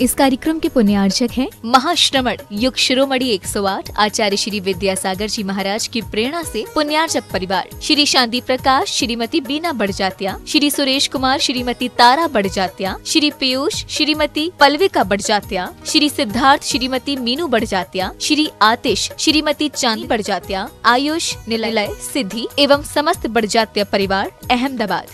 इस कार्यक्रम के पुण्यार्चक हैं महाश्रमण, युग शिरोमणि 108 आचार्य श्री विद्यासागर जी महाराज की प्रेरणा से पुण्यार्चक परिवार। श्री शांति प्रकाश, श्रीमती बीना बड़जात्या, श्री सुरेश कुमार, श्रीमती तारा बड़जात्या, श्री पीयूष, श्रीमती पलविका बड़जात्या, श्री सिद्धार्थ, श्रीमती मीनू बड़जात्या, श्री आतिश, श्रीमती चांदी बड़जात्या, आयुष, निलय, सिद्धि एवं समस्त बड़जात्या परिवार अहमदाबाद।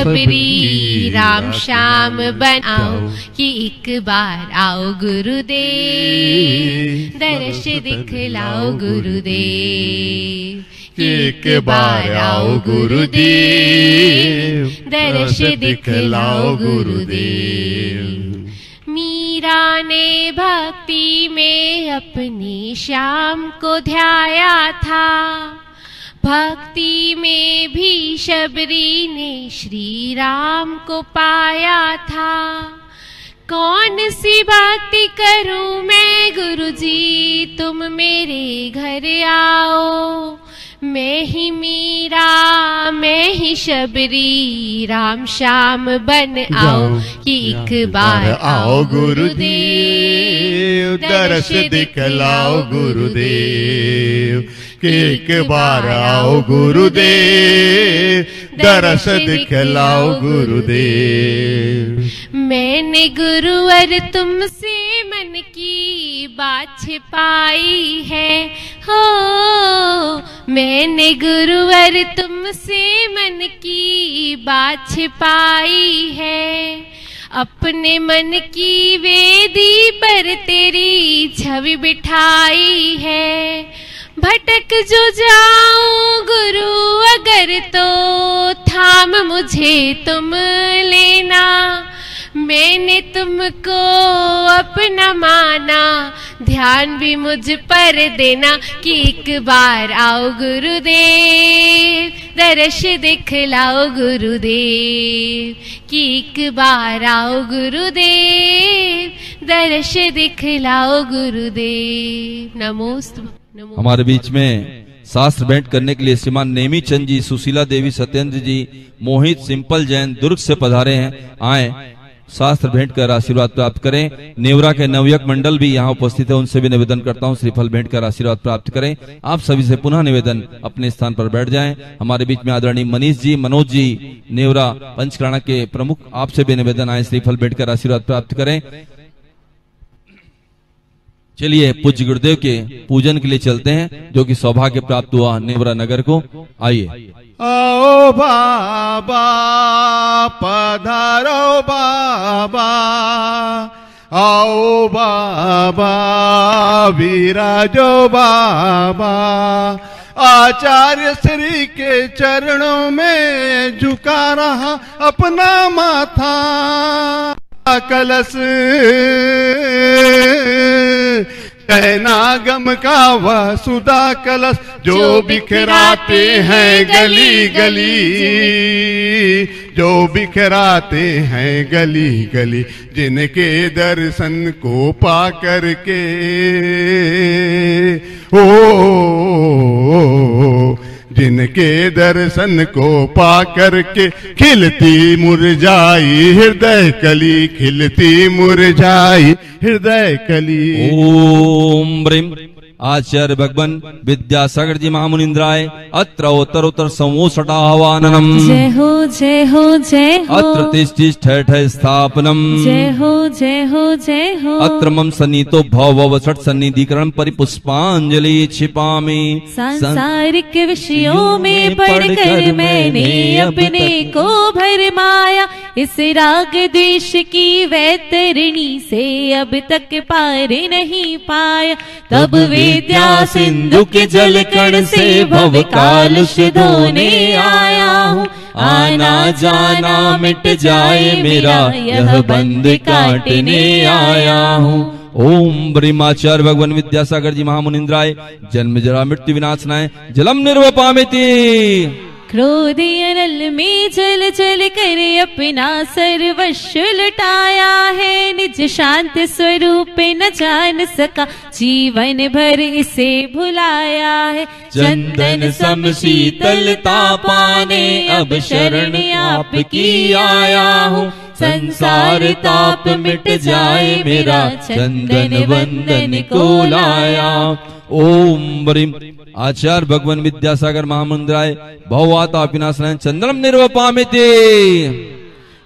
सबरी राम श्याम बनाओ कि एक बार आओ गुरुदेव। दर्श दिखलाओ गुरुदेव। कि एक बार आओ गुरुदेव। दर्श दिखलाओ गुरुदेव। मीरा ने भक्ति में अपने श्याम को ध्याया था। भक्ति में भी शबरी ने श्री राम को पाया था। कौन सी भक्ति करूँ मैं गुरुजी, तुम मेरे घर आओ। मैं ही मीरा मैं ही शबरी राम श्याम बन आओ। कि एक बार आओ गुरुदेव दर्श दिखलाओ गुरुदेव। कि एक बार आओ गुरुदेव दर्श दिखलाओ गुरुदेव। मैंने गुरुवर तुमसे मन की बात छिपाई है। हो मैंने गुरुवर तुमसे मन की बात छिपाई है। अपने मन की वेदी पर तेरी छवि बिठाई है। भटक जो जाऊँ, गुरु, अगर तो थाम मुझे तुम लेना। मैंने तुमको अपना माना ध्यान भी मुझ पर देना कि एक बार आओ गुरुदेव दर्श दिखलाओ गुरुदेव कि एक बार आओ गुरुदेव दर्श दिखलाओ गुरुदेव। नमोस्त हमारे बीच में शास्त्र भेंट करने के लिए श्रीमान नेमी चंद जी सुशीला देवी सत्येंद्र जी मोहित सिंपल जैन दुर्ग से पधारे हैं। आए। शास्त्र भेंट कर आशीर्वाद प्राप्त करें। नेवरा के नवयक मंडल भी यहाँ उपस्थित है। उनसे भी निवेदन करता हूँ, श्रीफल भेंट कर आशीर्वाद प्राप्त करें। आप सभी से पुनः निवेदन अपने स्थान पर बैठ जाएँ। हमारे बीच में आदरणीय मनीष जी, मनोज जी, नेवरा, पंचकराणा के प्रमुख आपसे भी निवेदन आए। श्रीफल भेंट कर आशीर्वाद प्राप्त करें। चलिए पूज्य गुरुदेव के पूजन के लिए चलते हैं, जो कि सौभाग्य प्राप्त हुआ नेवरा नगर को। आइए। ओ बाबा, पधारो बाबा। आओ बाबा, विराजो बाबा। आचार्य श्री के चरणों में झुका रहा अपना माथा। कलश कहना गम का वह सुधा कलश जो बिखराते हैं गली गली जो बिखराते हैं गली गली जिनके दर्शन को पा करके। ओ, ओ, ओ, ओ, ओ, ओ, ओ जिनके दर्शन को पा करके खिलती मुरझाई, हृदय कली खिलती मुरझाई, हृदय कली। ओम ब्रीम आचार्य भगवन विद्यासागर जी महामुनिंद्राय अत्र उत्तर उत्तर संवोषटाह्वाननम जय हो जय हो जय हो अत्र तिष्ठिष्ठ ठठ स्थापनम जय हो जय हो जय हो अत्र मम सन्नीतो भव वसट सन्निधिकरण परिपुष्पांजलि छिपामि सांसारिक विषयों में पढ़कर मैंने अपने को भरमाया इस राग द्वेष की वैतरणी से अब तक पार नहीं पाया। तब विद्या सिंधु के जल कण से भव कालुष धोने आया हूँ। आना जाना मिट जाए मेरा, यह बंद काटने आया हूँ। ओम ब्रह्माचार्य भगवान विद्यासागर जी महामुनिंद्राय, जन्म जरा मृत्यु विनाशनाय जलम निर्वपामिति। क्रोध अनल में जल जल कर अपना सर्वस्व लुटाया है। निज शांत स्वरूप न जान सका, जीवन भर इसे भुलाया है। चंदन सम शीतलता पाने अब शरण आपकी आया हूँ। संसार ताप मिट जाए मेरा, चंदन वंदन को लाया। ओम बरीम आचार्य भगवान विद्यासागर महामंदिराय भववाता विनाशनाय चंद्रम निर्वपा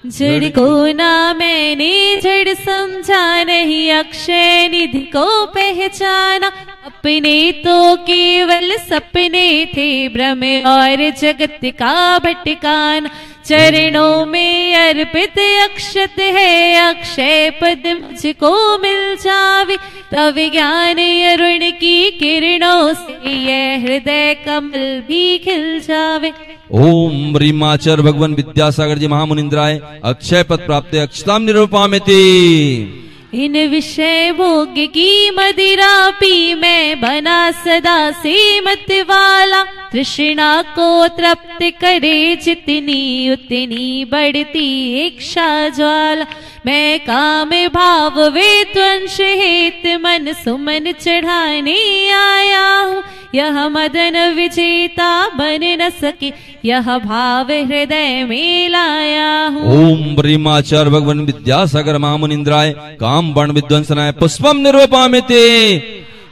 जड़ को ना मैंने जड़ समझा नहीं, अक्षय निधि को पहचाना। अपने तो केवल सपने थे, भ्रम और जगत का भटकाना। चरणों में अर्पित अक्षत है, अक्षय पद मुझको मिल जावे। तब ज्ञान अरुण की किरणों से यह हृदय कमल भी खिल जावे। ओम रिमाचर भगवान विद्यासागर जी महामुनिंद्राय, अक्षय पद प्राप्त अक्षताम निरूपामिति इन विषय भोग की मदिरा पी मैं बना सदा सीमत वाला। तृष्णा को तृप्त करे जितनी उतनी बढ़ती इच्छा ज्वाला। मैं काम भाव वे त्वंश हेत मन सुमन चढ़ाने आया हूँ। यह मदन विजेता बन न सके यह भाव हृदय में लाया हूँ। ओम रीमाचर भगवान विद्यासागर महामुनिंद्राय काम बण विध्वंसनाय पुष्पम निरूपामिति।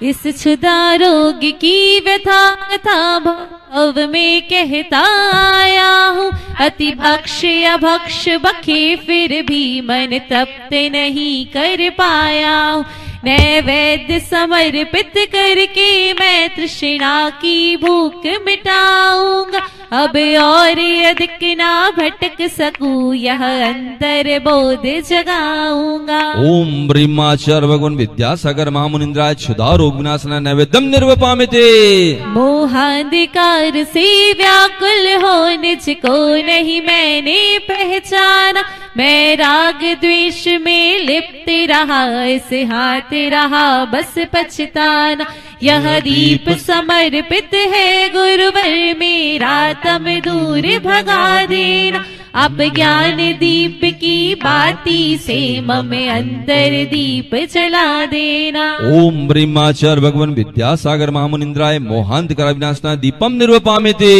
इस क्षुदा रोग की व्यथा था भाव में कहता आया हूँ। अति भक्ष अभक्ष बखे फिर भी मन तप्त नहीं कर पाया हूँ। नैवेद्य समर्पित करके मैं तृष्णा की भूख मिटाऊँगा। अब और अधिक ना भटक सकूँ यह अंतर बोध जगाऊँगा। ओम ब्रह्माचार्य भगवान विद्यासागर महामुनिंद्राय क्षुधा रोग विनाशना नैवेद्यम निर्वपामिते। मोहांधिकार से व्याकुल हो निज को नहीं मैंने पहचाना। मैं राग द्वेष में लिप्त रहा इस हाथ रहा बस पछताना। यह दीप समर्पित है गुरुवर मेरा तम दूर भगा देना। अब ज्ञान दीप की बाती से मम अंतर दीप चला देना। ओम ब्रह्माचार्य भगवान विद्यासागर महामुनिंद्राय मोहांत कर विनाशना दीपम निर्वपामिते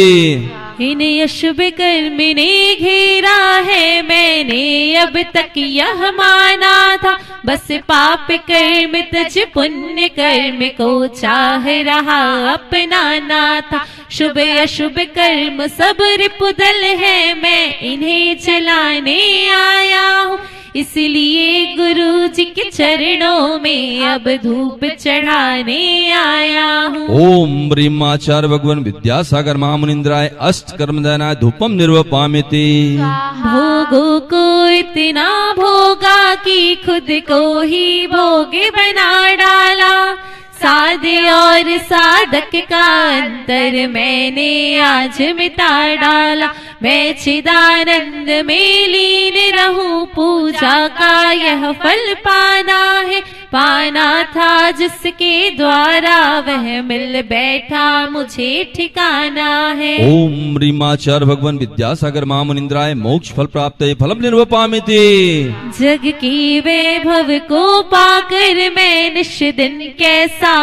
इन यश कर्म ने घेरा है, मैंने अब तक यह माना था। बस पाप कर्म, तुझ पुण्य कर्म को चाह रहा अपनाना था शुभ अशुभ कर्म सब रिपुदल है, मैं इन्हें चलाने आया हूँ। इसलिए गुरु जी के चरणों में अब धूप चढ़ाने आया हूँ। ओम ब्रह्माचार्य भगवान विद्यासागर महामुनिंद्राय अष्ट कर्म कर्मदानाय धूपम निर्वपामिति। भोगों को इतना भोगा कि खुद को ही भोगे बना डाला। साधे और साधक का अंतर मैंने आज मिटा डाला। मैं चिदानंद में लीन रहूँ, पूजा का यह फल पाना है। पाना था जिसके द्वारा वह मिल बैठा मुझे ठिकाना है। ओम रिमाचार भगवान विद्यासागर महामुनिंद्राय मोक्ष फल प्राप्त फलम निर्वपामिते। जग की वैभव को पाकर मैं निश दिन कैसा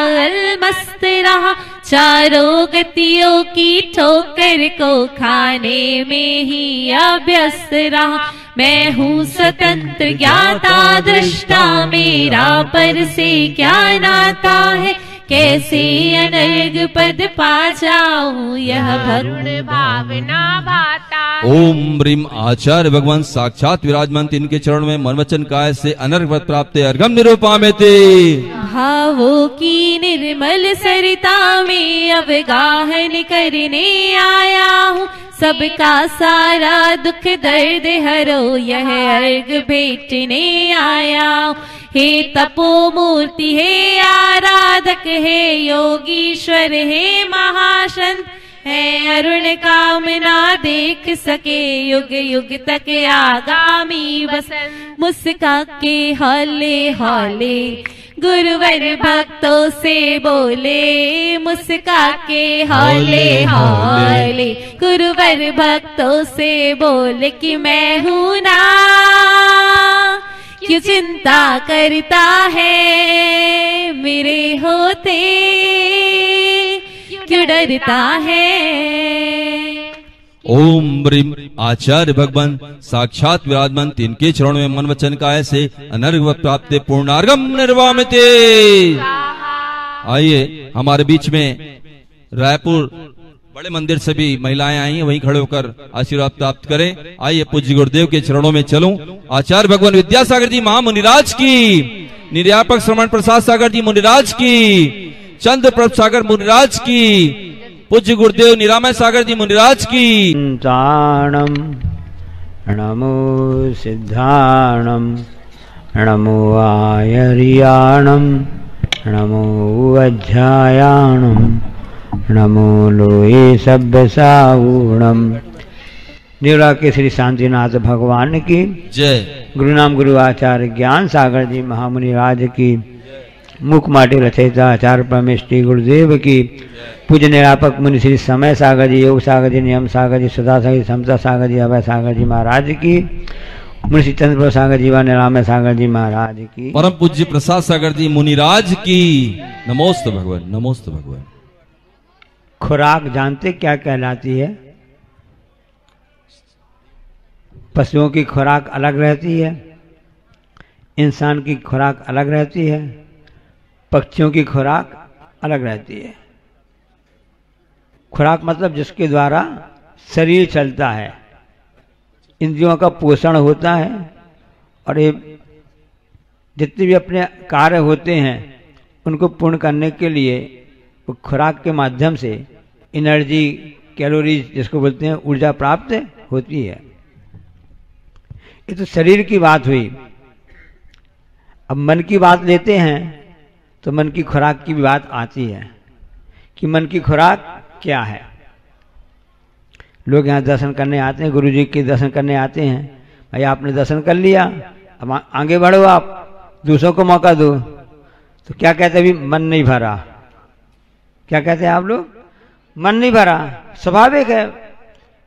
मस्त रहा। चारों गतियों की ठोकर को खाने में ही अभ्यस्त रहा। मैं हूँ स्वतंत्र ज्ञाता दृष्टा मेरा पर से क्या नाता है? कैसे अनर्ग पद पा जाऊँ यह भक्त भावना भाता ओम ब्रीम आचार्य भगवान साक्षात विराजमान इनके चरण में मन वचन काय से अनर्ग पद प्राप्त अर्घम निरूपामिते। भावों की निर्मल सरिता में अवगाहन करने आया हूँ। सबका सारा दुख दर्द हरो यह अर्घ भेटने आया हूँ। हे तपो मूर्ति हे आराधक हे योगीश्वर हे महाशंत है अरुण कामना देख सके युग युग तक आगामी बसंत मुस्का के हौले हौले गुरुवर भक्तों से बोले मुस्का के हौले हौले। गुरुवर भक्तों से बोले कि मैं हूँ ना। क्यों चिंता करता है मेरे होते क्यों डरता है? ओम ब्रीम आचार्य भगवान साक्षात विराजमान तिनके चरण में मन वचन का ऐसे अनर्घ प्राप्त पूर्णार्गम निर्वामिते। आइए हमारे बीच में रायपुर बड़े मंदिर से भी महिलाएँ आई हैं, वहीं खड़े होकर आशीर्वाद प्राप्त करें। आइए पूज्य गुरुदेव के चरणों में चलूँ। आचार्य भगवान विद्यासागर जी महामुनिराज की। निर्यापक श्रवण प्रसाद सागर जी, मुनिराज की। चंद्र प्रभ सागर, मुनिराज की। पूज्य गुरुदेव निरामय सागर जी, मुनिराज की। नमो सिद्धाणं नमो आयर्याणं नमो अध्यायाणं नमो लोये सभ्यसाऊणम् निवरा के श्री शांतिनाथ भगवान की। जय। गुरु नाम गुरु आचार्य ज्ञान सागर जी महामुनि राज की। मुख माटी रचयिता आचार्य परमेश्वरी गुरुदेव की। पूज्य निरापक मुनि श्री समय सागर जी योग सागर जी नियम सागर जी सदा सागर जी समता सागर जी अभय सागर जी महाराज की। मुनि श्री चंद्र सागर जी व निरामय सागर जी महाराज की। परम पूज्य प्रसाद सागर जी मुनिराज की। नमोस्त भगवान नमोस्त भगवान। खुराक जानते क्या कहलाती है? पशुओं की खुराक अलग रहती है, इंसान की खुराक अलग रहती है, पक्षियों की खुराक अलग रहती है। खुराक मतलब जिसके द्वारा शरीर चलता है, इंद्रियों का पोषण होता है, और ये जितने भी अपने कार्य होते हैं, उनको पूर्ण करने के लिए वो खुराक के माध्यम से एनर्जी कैलोरीज जिसको बोलते हैं, ऊर्जा प्राप्त होती है। ये तो शरीर की बात हुई। अब मन की बात लेते हैं तो मन की खुराक की भी बात आती है कि मन की खुराक क्या है। लोग यहाँ दर्शन करने आते हैं गुरु जी के दर्शन करने आते हैं, भाई आपने दर्शन कर लिया, अब आगे बढ़ो आप, दूसरों को मौका दो। तो क्या कहते अभी मन नहीं भरा। क्या कहते हैं आप लोग? मन नहीं भरा। स्वाभाविक है,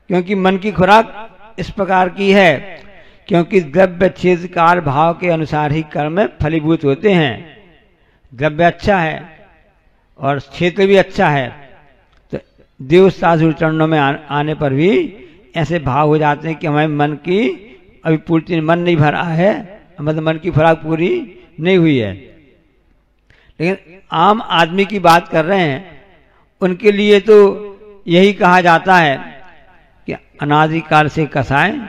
क्योंकि मन की खुराक इस प्रकार की है, क्योंकि द्रव्य छेद काल भाव के अनुसार ही कर्म फलीभूत होते हैं। द्रव्य अच्छा है और क्षेत्र भी अच्छा है तो देव साधु चरणों में आने पर भी ऐसे भाव हो जाते हैं कि हमारे मन की अभी पूर्ति मन नहीं भरा है मतलब मन की खुराक पूरी नहीं हुई है। लेकिन आम आदमी की बात कर रहे हैं, उनके लिए तो यही कहा जाता है कि अनादिकाल से कसाएँ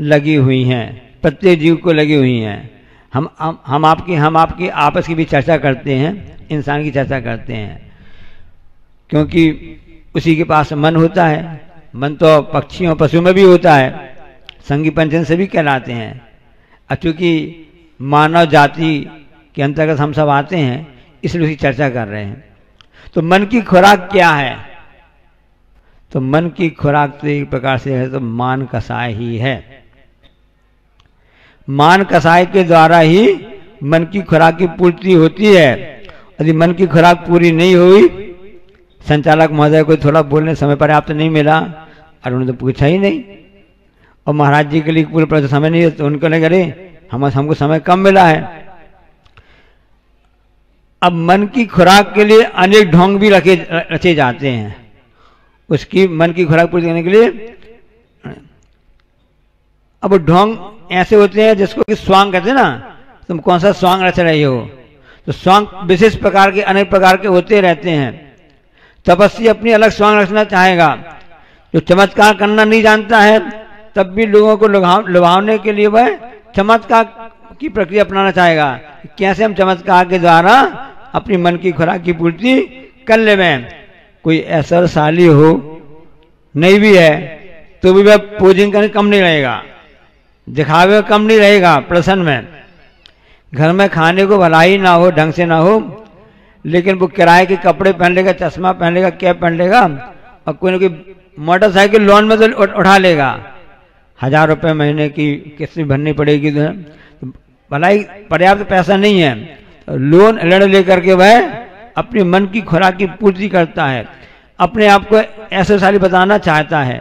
लगी हुई हैं, प्रत्येक जीव को लगी हुई हैं। हम हम आपकी हम आपकी आपस की भी चर्चा करते हैं, इंसान की चर्चा करते हैं। क्योंकि उसी के पास मन होता है, मन तो पक्षियों पशु में भी होता है, संगी पंचन से भी कहलाते हैं। और चूँकि मानव जाति के अंतर्गत हम सब आते हैं इसलिए उसकी चर्चा कर रहे हैं। तो मन की खुराक क्या है? तो मन की खुराक तो एक प्रकार से है तो मान कसाय ही है। मान कसाय के द्वारा ही मन की खुराक की पूर्ति होती है। यदि मन की खुराक पूरी नहीं हुई, संचालक महोदय को थोड़ा बोलने समय पर्याप्त नहीं मिला और उन्होंने तो पूछा ही नहीं। और महाराज जी के लिए पूरे समय नहीं तो उनको लगे, अरे, हम हमको समय कम मिला है। अब मन की खुराक के लिए अनेक ढोंग भी रखे, रचे जाते हैं। उसकी मन की खुराक पूरी करने के लिए, अब ढोंग ऐसे होते हैं जिसको कि स्वांग कहते हैं ना, तुम कौन सा स्वांग रच रहे हो? तो स्वांग विशेष प्रकार के, अनेक प्रकार के होते रहते हैं। तपस्वी अपनी अलग स्वांग रचना चाहेगा। जो चमत्कार करना नहीं जानता है, तब भी लोगों को लुभाव, लुभावने के लिए वह चमत्कार की प्रक्रिया अपनाना चाहेगा? कैसे हम चमत्कार के द्वारा अपनी मन की खुराक की पूर्ति कर ले कोई ऐसा साली हो, नहीं भी है तो भी वह पूजिंग करने कम नहीं रहेगा। दिखावे कम नहीं रहेगा प्रसन्न में। घर में खाने को भलाई ना हो, ढंग से ना हो, लेकिन वो किराए के कपड़े पहन लेगा, चश्मा पहन लेगा, कैप पहन लेगा, और कोई ना कोई मोटरसाइकिल लोन में तो उठा लेगा। हज़ार रुपए महीने की किस्त भरनी पड़ेगी तो भलाई पर्याप्त पैसा नहीं है। लोन ऋण लेकर के वह अपने मन की खुराक की पूर्ति करता है। अपने आप को ऐसे सारी बताना चाहता है।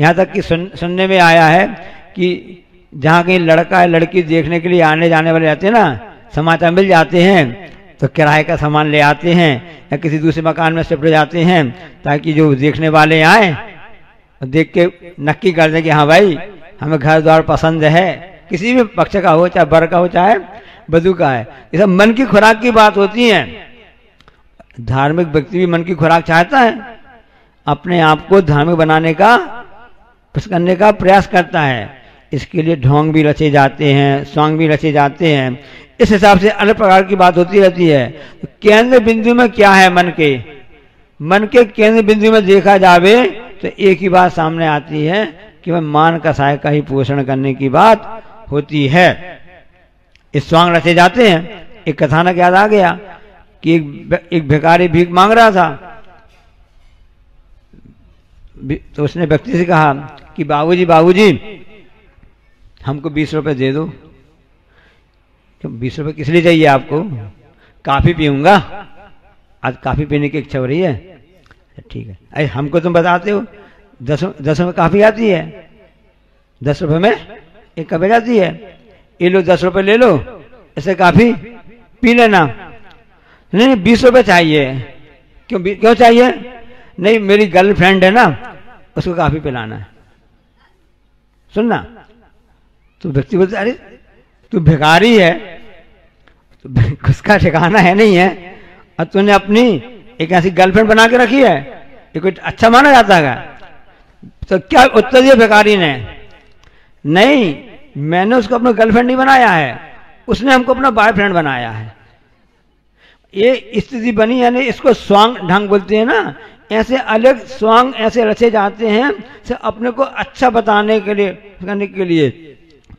यहाँ तक कि सुन, सुनने में आया है कि जहाँ कहीं लड़का है लड़की देखने के लिए आने जाने वाले रहते हैं ना समाचार मिल जाते हैं तो किराए का सामान ले आते हैं या किसी दूसरे मकान में शिफ्ट हो जाते हैं ताकि जो देखने वाले आए देख के नक्की कर दें कि हाँ भाई हमें घर द्वार पसंद है। किसी भी पक्ष का हो, चाहे बर का हो, चाहे बधु का है। ये सब मन की खुराक की बात होती है। धार्मिक व्यक्ति भी मन की खुराक चाहता है। अपने आप को धार्मिक बनाने का करने का प्रयास करता है। इसके लिए ढोंग भी रचे जाते हैं सॉन्ग भी रचे जाते हैं। इस हिसाब से अलग प्रकार की बात होती रहती है। तो केंद्र बिंदु में क्या है मन के? मन के केंद्र बिंदु में देखा जावे तो एक ही बात सामने आती है कि वह मान कसाय का ही पोषण करने की बात होती है। इस स्वांग रचे जाते हैं। एक कथानक याद आ गया कि एक, एक भिखारी भीख मांग रहा था। तो उसने व्यक्ति से कहा कि बाबूजी बाबूजी हमको बीस रुपए दे दो। क्यों बीस रुपए किस लिए चाहिए आपको? काफ़ी पीऊँगा। आज काफ़ी पीने की इच्छा हो रही है। ठीक है। अरे हमको तुम बताते हो दस दस रुपये काफ़ी आती है। दस रुपए में एक कप जाती है ये लो, दस रुपए ले लो। ऐसे काफ़ी पी लेना। नहीं बीस रुपए चाहिए। क्यों क्यों चाहिए? नहीं, मेरी गर्लफ्रेंड है ना, उसको काफ़ी पिलाना है। सुनना। तो व्यक्ति बोलते अरे, तू भिखारी है। उसका ठिकाना है नहीं है। और तूने अपनी एक ऐसी गर्लफ्रेंड बना के रखी है। ये कोई अच्छा माना जाता है। तो क्या उत्तर दिया भिखारी ने? नहीं, मैंने उसको अपना गर्लफ्रेंड नहीं बनाया है। उसने हमको अपना बॉयफ्रेंड बनाया है। ये स्थिति बनी, यानी इसको स्वांग ढंग बोलते हैं ना, ऐसे अलग स्वांग ऐसे रचे जाते हैं से अपने को अच्छा बताने के लिए, करने के लिए।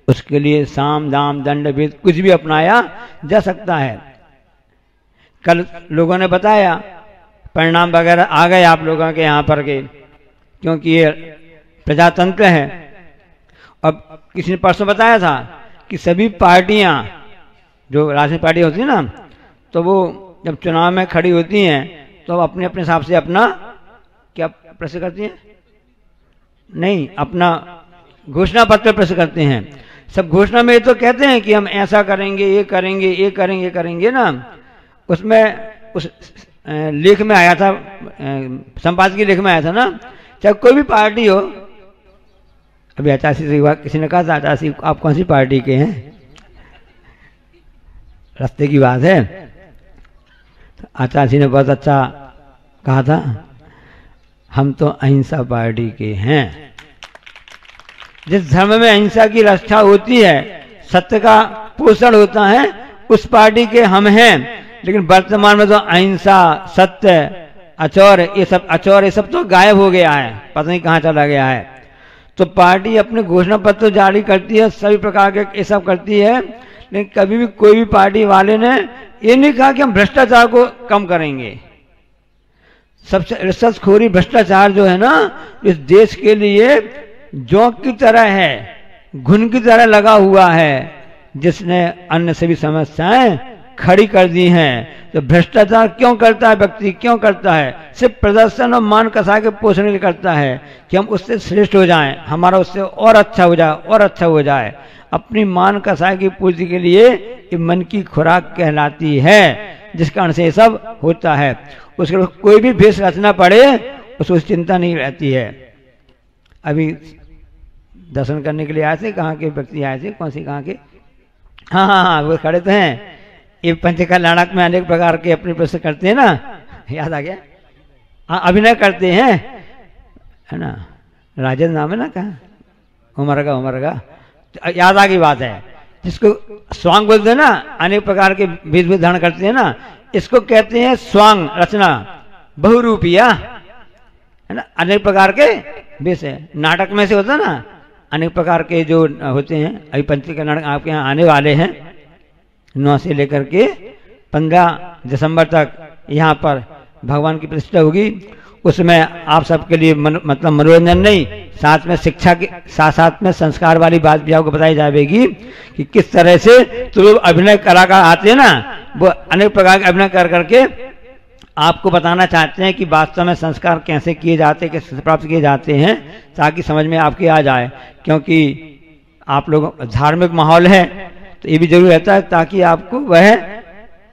उसके लिए साम, दाम, दंड, भेद कुछ भी अपनाया जा सकता है। कल लोगों ने बताया, परिणाम वगैरह आ गए आप लोगों के यहाँ पर के, क्योंकि ये प्रजातंत्र है। अब किसी ने परसों बताया था कि सभी पार्टियाँ, जो राजनीतिक पार्टी होती है ना तो वो जब चुनाव में खड़ी होती हैं तो अपने अपने हिसाब से अपना क्या प्रश्न करती हैं? नहीं, अपना घोषणा पत्र प्रश्न करते हैं। सब घोषणा में तो कहते हैं कि हम ऐसा करेंगे, ये करेंगे ये करेंगे करेंगे ना। उसमें उस लेख में आया था संपादकीय लेख में आया था ना, चाहे कोई भी पार्टी हो अभी अचासी से किसी ने कहा था अचासी आप कौन सी पार्टी के हैं? रास्ते की बात है। आचार्य ने बहुत अच्छा कहा था, हम तो अहिंसा पार्टी के हैं। जिस धर्म में अहिंसा की रक्षा होती है, सत्य का पोषण होता है, उस पार्टी के हम हैं। लेकिन वर्तमान में तो अहिंसा, सत्य, अचौर, ये सब, अचौर, ये सब तो गायब हो गया है। पता नहीं कहाँ चला गया है। तो पार्टी अपने घोषणा पत्र जारी करती है, सभी प्रकार के ये सब करती है, लेकिन कभी भी कोई भी पार्टी वाले ने ये नहीं कहा कि हम भ्रष्टाचार को कम करेंगे। सबसे रिसर्चखोरी भ्रष्टाचार जो है ना, इस देश के लिए जोंक की तरह है, घुन की तरह लगा हुआ है, जिसने अन्य सभी समस्याएँ खड़ी कर दी हैं। तो भ्रष्टाचार क्यों करता है? व्यक्ति क्यों करता है? सिर्फ़ प्रदर्शन और मान कसा के पोषण के करता है कि हम उससे श्रेष्ठ हो जाएँ, हमारा उससे और अच्छा हो जाए, और अच्छा हो जाए। अपनी मान कसा की पूर्ति के लिए ये मन की खुराक कहलाती है जिस कारण से ये सब होता है। उसके कोई भी भेष रचना पड़े उसको चिंता नहीं रहती है। अभी दर्शन करने के लिए आए थे? कहाँ के व्यक्ति आए थे? कौन सी, कहाँ के? हाँ हाँ हाँ वो खड़े तो हैं। ये पंचका लड़ाक में अनेक प्रकार के अपने प्रश्न करते हैं ना? याद आ गया? हाँ अभिनय करते हैं। है ना? राजेंद्र नाम है ना कहा उमर का? उमर का याद आ गई बात है। जिसको स्वांग बोलते हैं ना, अनेक प्रकार के भेद भेद धारण करते हैं ना, इसको कहते हैं स्वांग रचना। बहुरूपिया। है ना? अनेक प्रकार के भेष है। नाटक में से होता है ना, अनेक प्रकार के जो होते हैं अभी का नाटक आपके यहाँ आने वाले हैं। नौ से लेकर के पंद्रह दिसंबर तक यहाँ पर भगवान की प्रतिष्ठा होगी। उसमें आप सबके लिए मन, मतलब मनोरंजन नहीं साथ में शिक्षा के साथ साथ में संस्कार वाली बात भी आपको बताई जाएगी कि किस तरह से तो अभिनय कलाकार आते हैं ना वो अनेक प्रकार के अभिनय कर करके आपको बताना चाहते हैं कि वास्तव में संस्कार कैसे किए जाते हैं कैसे प्राप्त किए जाते हैं ताकि समझ में आपके आ जाए। क्योंकि आप लोग धार्मिक माहौल है तो ये भी ज़रूर रहता है ताकि आपको वह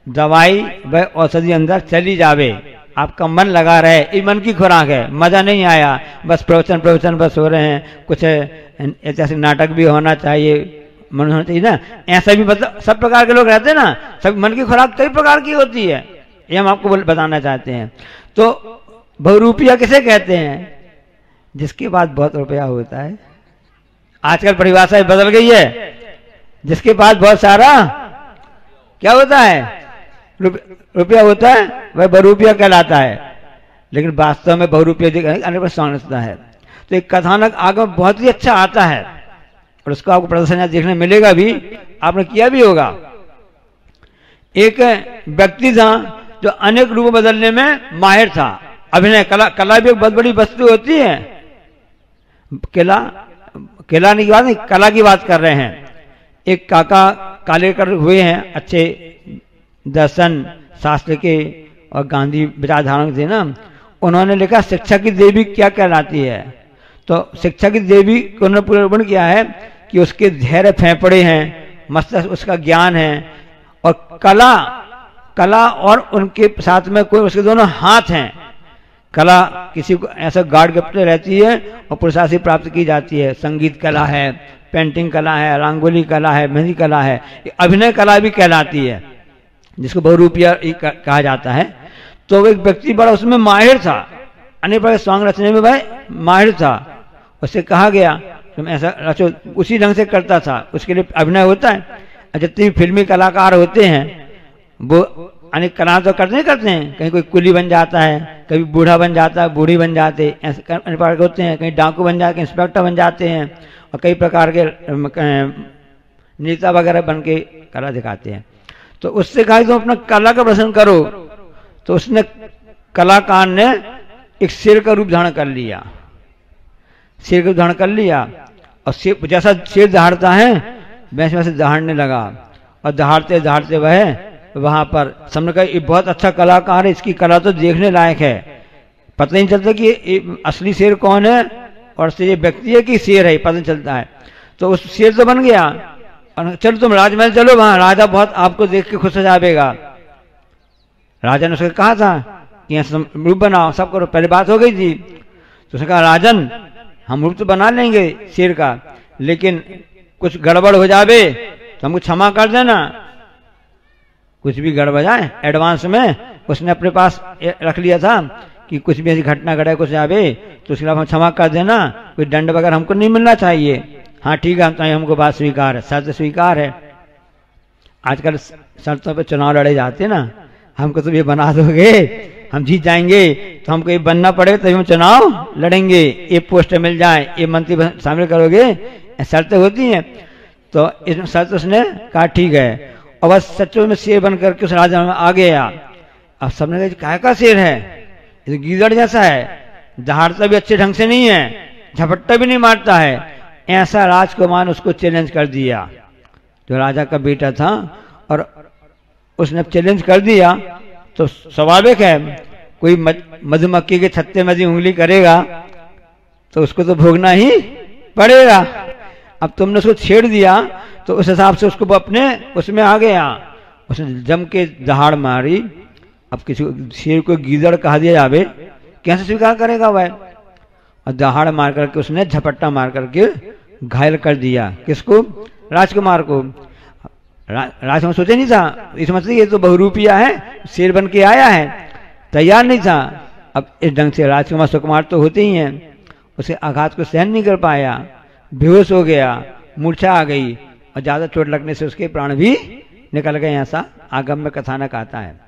दवाई, वह औषधि अंदर चली जावे। आपका मन लगा रहे, ये मन की खुराक है, मज़ा नहीं आया। बस प्रवचन प्रवचन बस हो रहे हैं। कुछ ऐतिहासिक नाटक भी होना चाहिए, मन होना चाहिए ना। ऐसा भी मतलब सब प्रकार के लोग रहते हैं ना, सब मन की खुराक कई प्रकार की होती है। ये हम आपको बताना चाहते हैं। तो बहुरूपिया किसे कहते हैं? जिसके बाद बहुत रुपया होता है। आजकल परिभाषा बदल गई है। जिसके पास बहुत सारा क्या होता है? रुपया होता है, वह बहुरूपिया कहलाता है। लेकिन वास्तव में बहुरूपिया है। तो एक कथानक आगम बहुत ही अच्छा आता है। और उसको आपको प्रदर्शन देखने मिलेगा भी, आपने किया भी होगा। एक व्यक्ति था जो अनेक रूप बदलने में माहिर था। अभिनय, कला कला भी एक बहुत बड़ी वस्तु होती है। किला किला की बात नहीं, कला की बात कर रहे हैं। एक काका काले कर हुए हैं, अच्छे दर्शन शास्त्र के और गांधी विचारधारा थे ना। उन्होंने लिखा, शिक्षा की देवी क्या कहलाती है? तो शिक्षा की देवी को उन्होंने पूर्ण किया है कि उसके धैर्य फेंपड़े हैं मस्तिष्क उसका ज्ञान है और कला कला और उनके साथ में कोई उसके दोनों हाथ हैं। कला किसी को ऐसा गार्ड गिफ्ट रहती है और पुरस्कार प्राप्त की जाती है। संगीत कला है पेंटिंग कला है, रंगोली कला है, मेहंदी कला है अभिनय कला भी कहलाती है, जिसको बहुरूपिया कहा जाता है। तो एक व्यक्ति बड़ा उसमें माहिर था। अनेक प्रकार सॉन्ग रचने में भाई माहिर था। उससे कहा गया तुम तो ऐसा रचो, उसी ढंग से करता था। उसके लिए अभिनय होता है। जितने भी फिल्मी कलाकार होते हैं, वो अनेक कला तो करते नहीं करते हैं। कहीं कोई कुली बन जाता है, कभी बूढ़ा बन जाता है, बूढ़ी बन जाते ऐसे होते हैं। कहीं डाकू बन जाते इंस्पेक्टर बन जाते हैं। और कई प्रकार के नेता वगैरह बन के कला दिखाते हैं। तो उससे कहा तुम अपना कला का प्रदर्शन करो। तो उसने कलाकार ने एक शेर का रूप धारण कर लिया। शेर का धारण कर लिया और जैसा शेर दहाड़ता है, वैसे वैसे दहाड़ने लगा। और दहाड़ते दहाड़ते वह वहाँ पर समझ का ये बहुत अच्छा कलाकार है, इसकी कला तो देखने लायक है। पता नहीं चलता कि असली शेर कौन है और ये व्यक्ति है कि शेर है, पता चलता है। तो उस शेर तो बन गया। चलो तुम राजमहल चलो वहाँ, राजा बहुत आपको देख के खुश हो जाएगा। राजा ने उसको कहा था कि रूप बनाओ, सब करो। पहले बात हो गई थी। तो उसने कहा, राजन, हम रूप तो बना लेंगे शेर का, लेकिन कुछ गड़बड़ हो जावे तो हमको क्षमा कर देना। कुछ भी गड़बड़ जाए एडवांस में उसने अपने पास रख लिया था। कि कुछ भी ऐसी घटना घटे कुछ जावे तो उसके खिलाफ हम क्षमा कर देना। कोई दंड वगैरह हमको नहीं मिलना चाहिए। हाँ ठीक है तो हमको बात स्वीकार है, शर्त स्वीकार है। आजकल शर्तों पर चुनाव लड़े जाते ना। हमको तो ये बना दोगे, हम जीत जाएँगे तो हमको ये बनना पड़ेगा, तभी हम चुनाव लड़ेंगे। ये पोस्ट मिल जाए ये मंत्री शामिल करोगे शर्तें होती हैं। तो इसमें शर्त उसने कहा, ठीक है। और बस सचो में शेर बन करके उस राजा में आ गया। अब सबने कहा काय का शेर है? गीदड़ जैसा है। दहाड़ता भी अच्छे ढंग से नहीं है, झपट्टा भी नहीं मारता है। ऐसा राजकुमार उसको चैलेंज कर दिया। जो राजा का बेटा था और उसने चैलेंज कर दिया तो स्वाभाविक है, कोई मधुमक्खी के छत्ते मधी उंगली करेगा तो उसको तो भोगना ही पड़ेगा। अब तुमने उसको छेड़ दिया तो उस हिसाब से उसको अपने, उसमें आ गया। उसने जम के दहाड़ मारी अब किसी शेर को गीदड़ कहा दिया जावे कैसे स्वीकार करेगा वह? और दहाड़ मार करके उसने झपट्टा मार करके घायल कर दिया। किसको? राजकुमार को। रा, राजकुमार सोचे नहीं था? इस मतलब ये तो बहुरूपिया है शेर बन के आया है। तैयार नहीं था। अब इस ढंग से राजकुमार सुकुमार तो होते ही हैं। उसे आघात को सहन नहीं कर पाया। बेहोश हो गया। मूर्छा आ गई। और ज़्यादा चोट लगने से उसके प्राण भी निकल गए ऐसा आगम में कथानक आता है।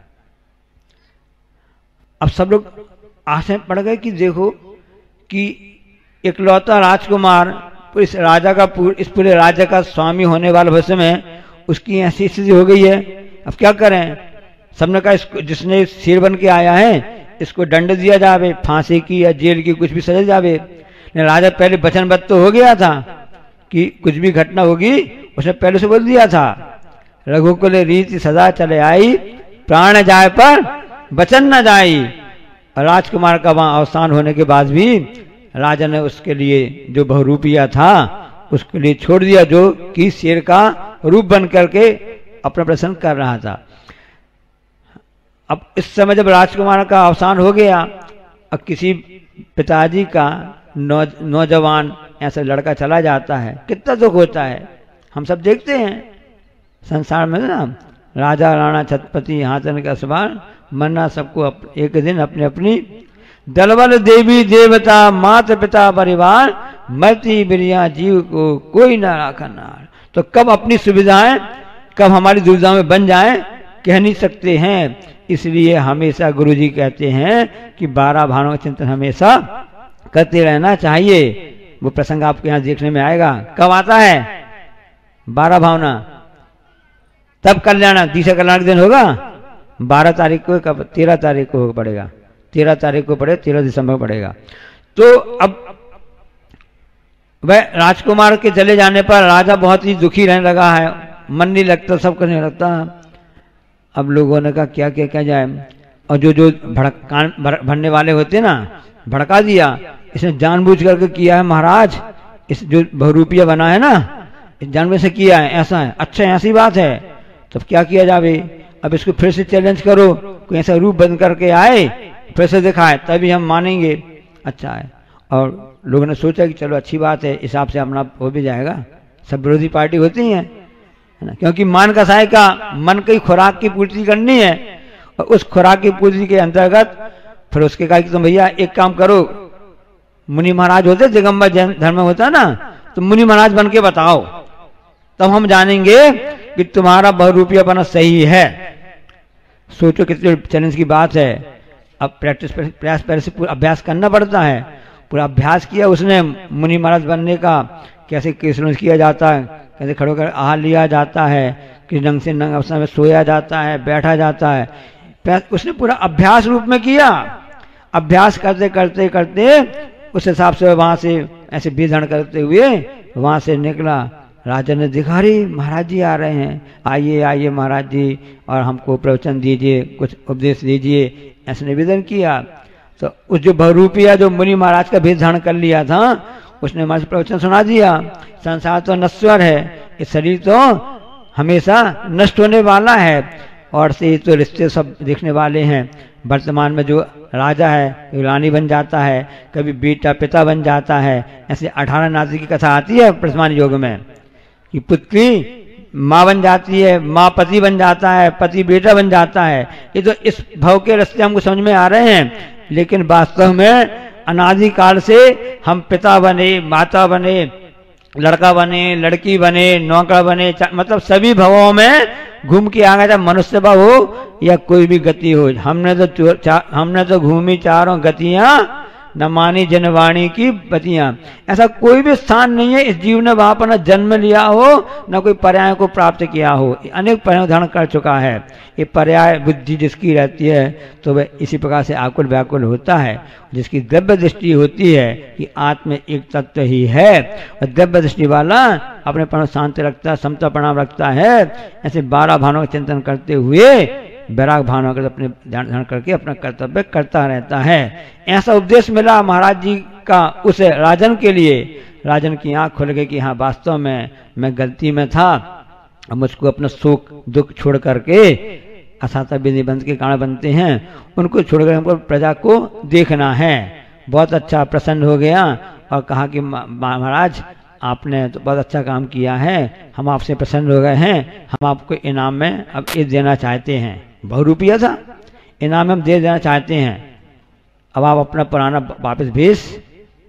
अब सब लोग आशा पड़ गए कि देखो कि इकलौता राजकुमार, इस राजा का इस पूरे राज्य का स्वामी होने वाले भविष्य में उसकी ऐसी स्थिति हो गई है। अब क्या करें? सबने कहा जिसने शेर बन के आया है, इसको दंड दिया जावे, फांसी की या जेल की कुछ भी सजा जावे। राजा पहले वचनबद्ध तो हो गया था कि कुछ भी घटना होगी, उसने पहले से बोल दिया था, रघुकुल रीति सदा चले आई, प्राण जाए पर वचन न जाई। राजकुमार का वहाँ अवसान होने के बाद भी राजा ने उसके लिए जो बहुरूपिया था उसके लिए छोड़ दिया जो कि शेर का रूप बन करके अपना प्रसन्न कर रहा था। अब इस समय जब राजकुमार का अवसान हो गया अब किसी पिताजी का नौ, नौजवान ऐसा लड़का चला जाता है कितना दुख होता है। हम सब देखते हैं। संसार में ना राजा राणा छत्रपति हाथन का सवाल मरना सबको एक दिन अपनी अपनी दलबल देवी, देवता माता पिता परिवार, मरती बिरिया, जीव को कोई ना राखना तो कब अपनी सुविधाएँ, कब हमारी दुविधाओं में बन जाए, कह नहीं सकते हैं। इसलिए हमेशा गुरु जी कहते हैं कि बारह भावों का चिंतन हमेशा करते रहना चाहिए। वो प्रसंग आपके यहाँ देखने में आएगा। कब आता है? बारह भावना। तब कल्याण, तीसरा कल्याण दिन होगा? बारह तारीख को तेरह तारीख को पड़ेगा। तेरह तारीख को पड़े, तेरह दिसंबर को पड़ेगा। तो अब वह राजकुमार के चले जाने पर राजा बहुत ही दुखी रहने लगा है। मन नहीं लगता, सब करने लगता अब लोगों ने कहा, क्या क्या क्या जाए? और जो जो भड़कान भरने वाले होते ना, भड़का दिया। इसने जानबूझ करके किया है, महाराज, इस जो बहुरूपिया बना है ना जानबूझ से किया है, ऐसा है। अच्छा ऐसी बात है। तब क्या किया जावे? अब इसको फिर से चैलेंज करो। कोई ऐसा रूप बंद करके आए, फिर से दिखाए, तभी हम मानेंगे। अच्छा है। और लोगों ने सोचा कि चलो अच्छी बात है हिसाब से अपना हो भी जाएगा। सब विरोधी पार्टी होती है ना? क्योंकि मान का साय का मन की खुराक की पूर्ति करनी है। और उस खुराक की पूर्ति के अंतर्गत फिर उसके कहा कि तुम भैया, एक काम करो। मुनि महाराज होते, दिगंबर जैन धर्म होता ना तो मुनि महाराज बन के बताओ। तब हम जानेंगे कि तुम्हारा बहुरूपियापना सही है। सोचो कितने चैलेंज की बात है। अब प्रैक्टिस प्रयास पहले से पूरा अभ्यास करना पड़ता है। पूरा अभ्यास किया उसने मुनि महाराज बनने का। कैसे कृष्ण किया जाता है, कैसे खड़ो कर आहार लिया जाता है, किस ढंग से नंग अवस्था में सोया जाता है, बैठा जाता है। उसने पूरा अभ्यास रूप में किया। अभ्यास करते करते करते उस हिसाब से वहाँ से ऐसे बीधण करते हुए वहाँ से निकला। राजा ने दिखा रही महाराज जी आ रहे हैं। आइए आइए महाराज जी, और हमको प्रवचन दीजिए, कुछ उपदेश दीजिए। ऐसे निवेदन किया। तो उस जो बहुरूपिया, जो मुनि महाराज का भेद धारण कर लिया था, उसने हमारे प्रवचन सुना दिया। संसार तो नश्वर है ये शरीर तो हमेशा नष्ट होने वाला है, और से तो रिश्ते सब देखने वाले हैं। वर्तमान में जो राजा है रानी बन जाता है, कभी बेटा पिता बन जाता है। ऐसे अठारह नाती की कथा आती है वर्तमान योग में। कि पुत्री माँ बन जाती है, माँ पति बन जाता है, पति बेटा बन जाता है। ये तो इस भव के रास्ते हमको समझ में आ रहे हैं। लेकिन वास्तव में अनादिकाल से हम पिता बने, माता बने, लड़का बने, लड़की बने, नौकर बने मतलब सभी भवों में घूम के आ गया मनुष्य भाव हो या कोई भी गति हो। हमने तो हमने तो घूमी चारों गतियाँ न मानी जनवाणी की बतियाँ ऐसा कोई भी स्थान नहीं है इस जीव ने वहाँ पर न जन्म लिया हो, न कोई पर्याय को प्राप्त किया हो। अनेक पर्याय धारण कर चुका है। ये पर्याय बुद्धि जिसकी रहती है तो वह इसी प्रकार से आकुल व्याकुल होता है। जिसकी द्रव्य दृष्टि होती है कि आत्म एक तत्व ही है। और द्रव्य दृष्टि वाला अपने पर शांति रखता है समता प्रणाम रखता है। ऐसे बारह भानों का चिंतन करते हुए बैराग भान होकर अपने ध्यान ध्यान करके अपना कर्तव्य करता रहता है। ऐसा उपदेश मिला महाराज जी का उस राजन के लिए। राजन की आँख खुल गई कि हाँ वास्तव में मैं गलती में था। मुझको अपना सुख, दुख छोड़ करके असाता विधि बंध के कारण बनते हैं। उनको छोड़कर हमको प्रजा को देखना है। बहुत अच्छा प्रसन्न हो गया और कहा कि महाराज, आपने तो बहुत अच्छा काम किया है। हम आपसे प्रसन्न हो गए हैं। हम आपको इनाम में अब ये देना चाहते हैं। बहुत रुपया था। इनाम हम दे देना चाहते हैं। अब आप अपना पुराना वापस भेष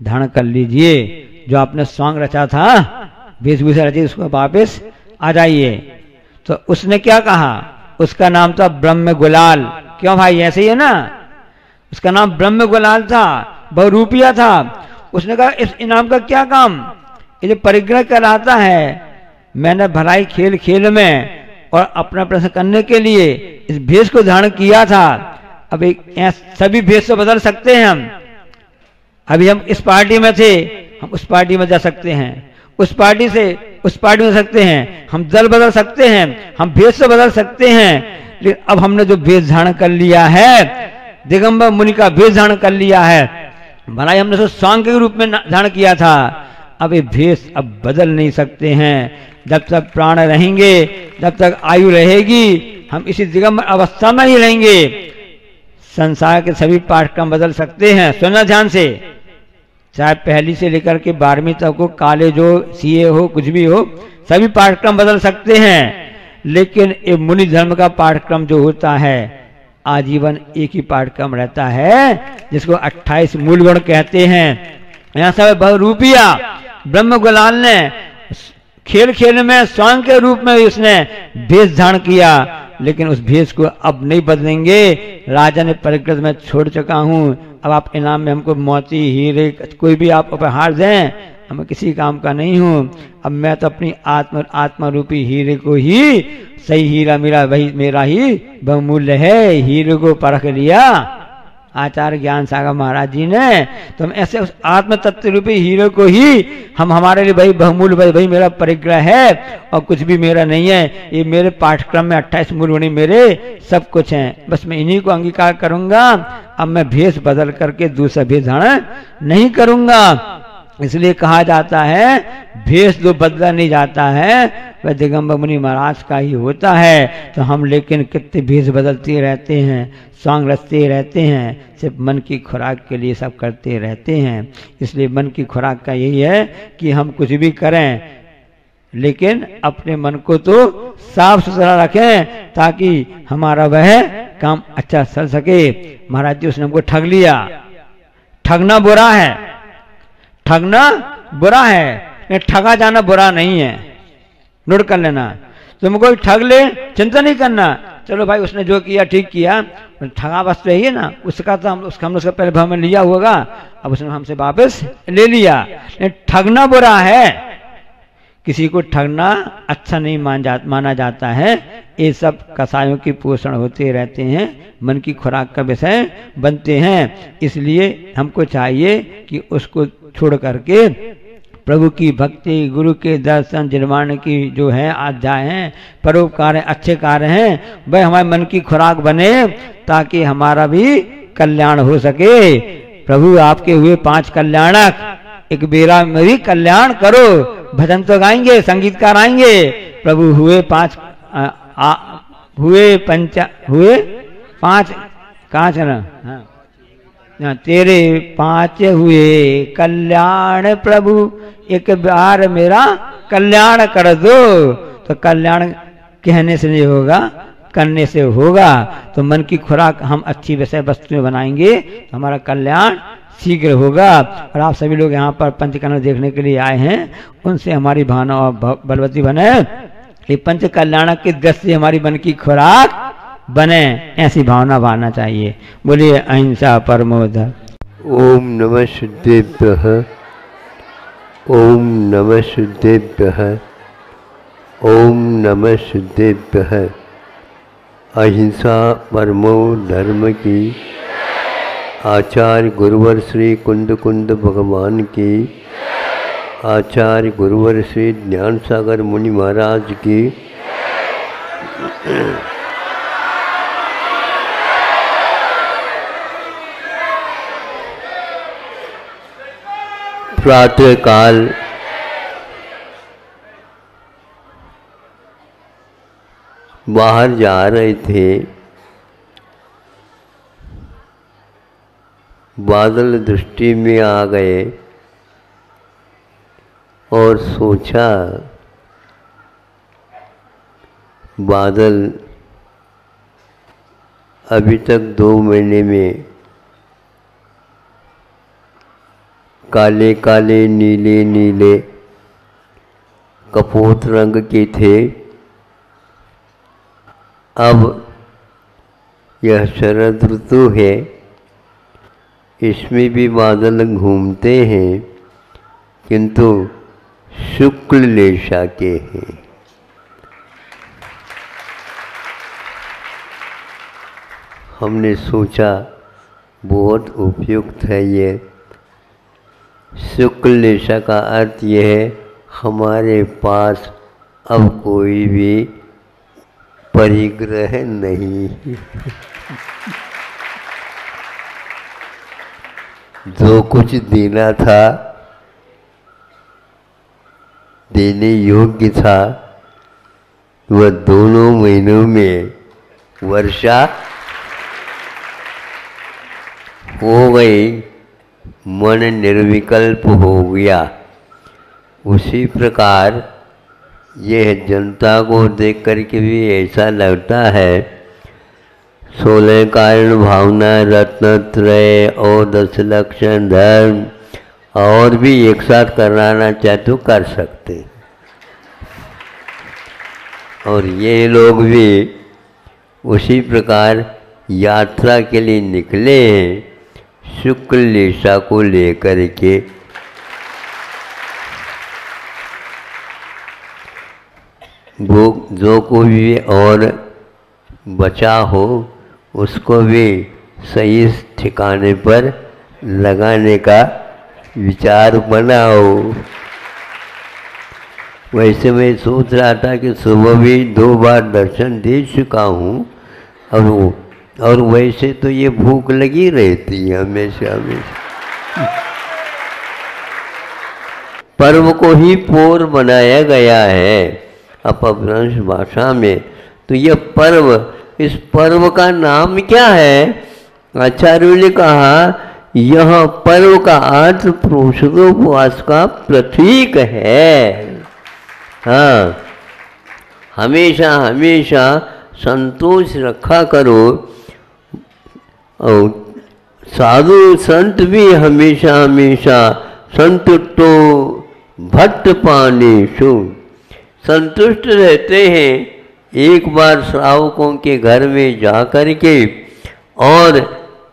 धारण कर लीजिए। जो आपने सॉन्ग रचा था वेशभूषा रची उसको वापस आ जाइए। तो उसने क्या कहा? उसका नाम था ब्रह्म गुलाल। क्यों भाई, ऐसे ही है ना? उसका नाम ब्रह्म गुलाल था बहु बहुरूपिया था। उसने कहा, इस इनाम का क्या काम? ये परिग्रह कराता है, मैंने भलाई खेल खेल में और अपना प्रश्न करने के लिए इस भेष को धारण किया था। अब एक सभी भेद से बदल सकते हैं हम। अभी हम इस पार्टी में थे, हम उस पार्टी में जा सकते हैं। उस पार्टी से उस पार्टी में सकते हैं। हम दल बदल सकते हैं, हम भेद से बदल सकते हैं, लेकिन अब हमने जो भेद धारण कर लिया है, दिगंबर मुनि का भेद धारण कर लिया है। भलाई हमने तो स्वांग के रूप में धारण किया था। अब ये भेष अब बदल नहीं सकते हैं। जब तक प्राण रहेंगे, जब तक आयु रहेगी, हम इसी दिगंबर अवस्था में ही रहेंगे। संसार के सभी पाठ्यक्रम बदल सकते हैं। सुनना ध्यान से। चाहे पहली से लेकर के बारहवीं तक हो कॉलेज हो सीए हो, कुछ भी हो, सभी पाठ्यक्रम बदल सकते हैं। लेकिन ये मुनि धर्म का पाठ्यक्रम जो होता है, आजीवन एक ही पाठ्यक्रम रहता है, जिसको 28 मूल गुण कहते हैं। यहाँ सब बहुरूपिया। ब्रह्म गुलाल ने खेल खेल में, स्वांग के रूप में उसने भेष धारण किया, लेकिन उस भेष को अब नहीं बदलेंगे। राजा ने परिकृत में छोड़ चुका हूँ। अब आप इनाम में हमको मोती, हीरे, कोई भी आप उपहार दें मैं किसी काम का नहीं हूँ। अब मैं तो अपनी आत्म आत्मा रूपी हीरे को ही, सही हीरा मेरा वही मेरा ही बहुमूल्य है। हीरे को परख लिया। आचार्य ज्ञान सागर महाराज जी ने तो हम ऐसे उस आत्म तत्व रूपी हीरो को ही हम हमारे लिए भाई बहुमूल्य भाई भाई मेरा परिग्रह है और कुछ भी मेरा नहीं है। ये मेरे पाठ्यक्रम में अट्ठाईस मूल मेरे सब कुछ हैं। बस मैं इन्हीं को अंगीकार करूँगा। अब मैं भेष बदल करके दूसरा भेष धारण नहीं करूँगा। इसलिए कहा जाता है, भेष जो बदला नहीं जाता है, वह दिगंबर मुनि महाराज का ही होता है। तो हम लेकिन कितने भेष बदलते रहते हैं। स्वांग रचते रहते हैं, सिर्फ़ मन की खुराक के लिए सब करते रहते हैं। इसलिए मन की खुराक का यही है कि हम कुछ भी करें, लेकिन अपने मन को तो साफ़ सुथरा रखें ताकि हमारा वह काम अच्छा चल सके। महाराज जी उसने हमको ठग लिया। ठगना बुरा है। ठगना बुरा है। ठगा जाना बुरा नहीं है। नोट कर लेना। तुमको ठग ले, चिंता नहीं करना। चलो भाई, उसने जो किया, ठीक किया। ठगा बस रही है ना। उसका तो हम उसका हमने उसका पहले भाव में लिया होगा। अब उसने हमसे वापस ले लिया। ठगना बुरा है। किसी को ठगना अच्छा नहीं मान जा, माना जाता है। ये सब कसायों की पोषण होते रहते हैं। मन की खुराक का विषय बनते हैं। इसलिए हमको चाहिए कि उसको छोड़ करके प्रभु की भक्ति, गुरु के दर्शन, निर्माण की जो है अध्याय हैं, परोपकार अच्छे कार्य हैं, वह हमारे मन की खुराक बने ताकि हमारा भी कल्याण हो सके। प्रभु आपके हुए पाँच कल्याणक, एक बेरा में भी कल्याण करो। भजन तो गाएँगे, संगीतकार आएँगे। प्रभु हुए पाँच हुए पंचा, हुए पाँच, कांच हाँ। तेरे पाँच हुए कल्याण प्रभु, एक बार मेरा कल्याण कर दो। तो कल्याण कहने से नहीं होगा, करने से होगा। तो मन की खुराक हम अच्छी विषय वस्तुएँ बनाएँगे तो हमारा कल्याण शीघ्र होगा। और आप सभी लोग यहाँ पर पंचकर्ण देखने के लिए आए हैं, उनसे हमारी भावना और बलवती बने। पंच कल्याण की दृष्टि हमारी मन की खुराक बने, ऐसी भावना बांधना चाहिए। बोलिए, अहिंसा परमोधर ओम नमः शुद्धेभ्य। ओम नमः शुद्धेभ्य। ओम नमः शुद्धेभ्य। अहिंसा परमो धर्म की। आचार्य गुरुवर श्री कुंद कुंद भगवान की। आचार्य गुरुवर श्री ज्ञान सागर मुनि महाराज की। प्रातः काल बाहर जा रहे थे। बादल दृष्टि में आ गए और सोचा, बादल अभी तक दो महीने में काले काले, नीले नीले। कपोत रंग के थे। अब यह शरद ऋतु है। इसमें भी बादल घूमते हैं, किंतु शुक्ल लेशा के हैं। हमने सोचा, बहुत उपयुक्त है ये। शुक्ल रेशा का अर्थ यह है, हमारे पास अब कोई भी परिग्रह नहीं जो कुछ देना था, देने योग्य था, वह दोनों महीनों में वर्षा हो गई। मन निर्विकल्प हो गया। उसी प्रकार यह जनता को देख कर के भी ऐसा लगता है। सोलह कारण भावना, रत्न, त्रय और दस लक्षण, धर्म और भी एक साथ कराना चाहे तो कर सकते। और ये लोग भी उसी प्रकार यात्रा के लिए निकले हैं। शुक्ल लेशा को लेकर के। वो जो कोई भी और बचा हो, उसको भी सही ठिकाने पर लगाने का विचार बनाओ। वैसे मैं सोच रहा था कि सुबह भी दो बार दर्शन दे चुका हूँ वो और वैसे तो ये भूख लगी रहती है हमेशा हमेशा। पर्व को ही पोर बनाया गया है अपभ्रंश भाषा में। तो यह पर्व, इस पर्व का नाम क्या है? आचार्य ने कहा, यह पर्व का अर्थ पुरुषोपवास का प्रतीक है। हाँ। हमेशा हमेशा संतोष रखा करो। और साधु संत भी हमेशा हमेशा संतुष्टो भट्ट पाने शु संतुष्ट रहते हैं एक बार श्रावकों के घर में जा कर के और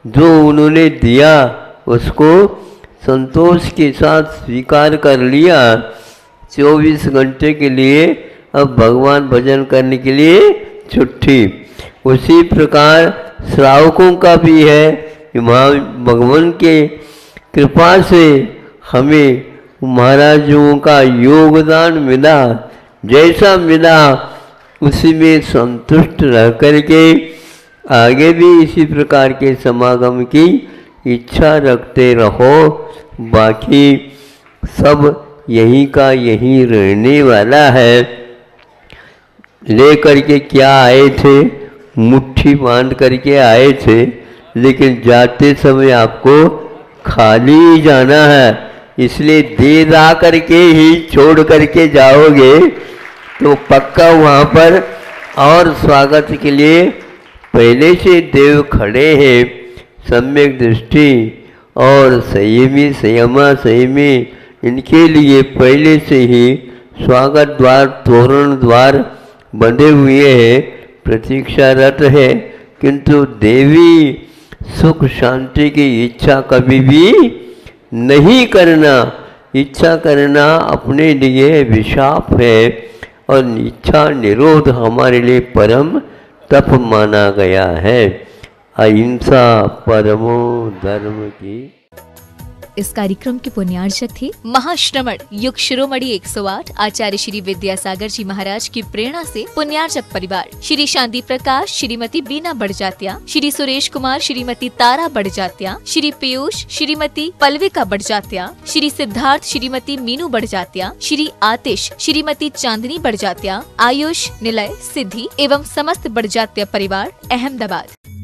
जो उन्होंने दिया उसको संतोष के साथ स्वीकार कर लिया। चौबीस घंटे के लिए अब भगवान भजन करने के लिए छुट्टी। उसी प्रकार श्रावकों का भी है कि भगवान के कृपा से हमें महाराजों का योगदान मिला। जैसा मिला, उसी में संतुष्ट रह करके आगे भी इसी प्रकार के समागम की इच्छा रखते रहो। बाकी सब यहीं का यहीं रहने वाला है। ले करके क्या आए थे? मुट्ठी बाँध करके आए थे, लेकिन जाते समय आपको खाली जाना है। इसलिए देर आ करके ही छोड़ करके जाओगे तो पक्का वहाँ पर और स्वागत के लिए पहले से देव खड़े हैं। सम्यक दृष्टि और संयमी, संयमा, संयमी, इनके लिए पहले से ही स्वागत द्वार, तोरण द्वार बंधे हुए हैं। प्रतीक्षारत है, किंतु देवी सुख शांति की इच्छा कभी भी नहीं करना। इच्छा करना अपने लिए विशाप है, और इच्छा निरोध हमारे लिए परम तप माना गया है। अहिंसा परमो धर्म की इस कार्यक्रम के पुण्यार्चक थे महाश्रमण युग शिरोमणि 108 आचार्य श्री विद्यासागर जी महाराज की प्रेरणा से पुण्यार्चक परिवार। श्री शांति प्रकाश, श्रीमती बीना बड़जात्या, श्री सुरेश कुमार, श्रीमती तारा बड़जात्या, श्री पीयूष, श्रीमती पल्विका बड़जात्या, श्री सिद्धार्थ, श्रीमती मीनू बड़जात्या, श्री आतिश, श्रीमती चांदनी बड़जात्या, आयुष, निलय, सिद्धि एवं समस्त बड़जात्या परिवार अहमदाबाद।